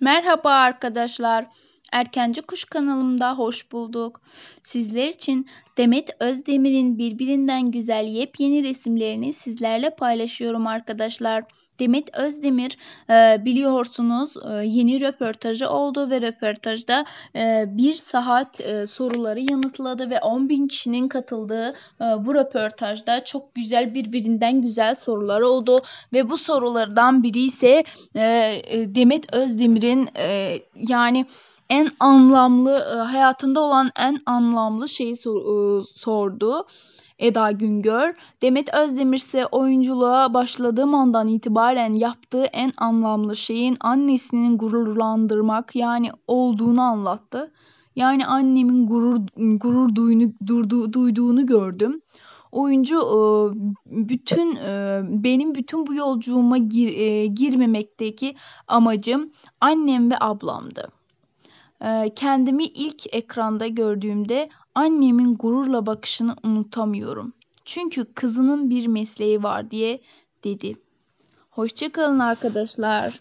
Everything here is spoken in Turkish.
Merhaba arkadaşlar. Erkenci Kuş kanalımda hoş bulduk. Sizler için Demet Özdemir'in birbirinden güzel yepyeni resimlerini sizlerle paylaşıyorum arkadaşlar. Demet Özdemir e, biliyorsunuz e, yeni röportajı oldu ve röportajda e, bir saat soruları yanıtladı ve 10 bin kişinin katıldığı bu röportajda çok güzel birbirinden güzel sorular oldu ve bu sorulardan biri ise Demet Özdemir'in yani en anlamlı e, hayatında olan en anlamlı şeyi sor, e, sordu. Eda Güngör. Demet Özdemir ise oyunculuğa başladığım andan itibaren yaptığı en anlamlı şeyin annesinin gururlandırmak yani olduğunu anlattı. Yani annemin gurur gurur duyunu, durdu, duyduğunu gördüm. Oyuncu e, bütün benim bütün bu yolculuğuma gir, girmemekteki amacım annem ve ablamdı. Kendimi ilk ekranda gördüğümde annemin gururla bakışını unutamıyorum. Çünkü kızının bir mesleği var diye dedi. Hoşçakalın arkadaşlar.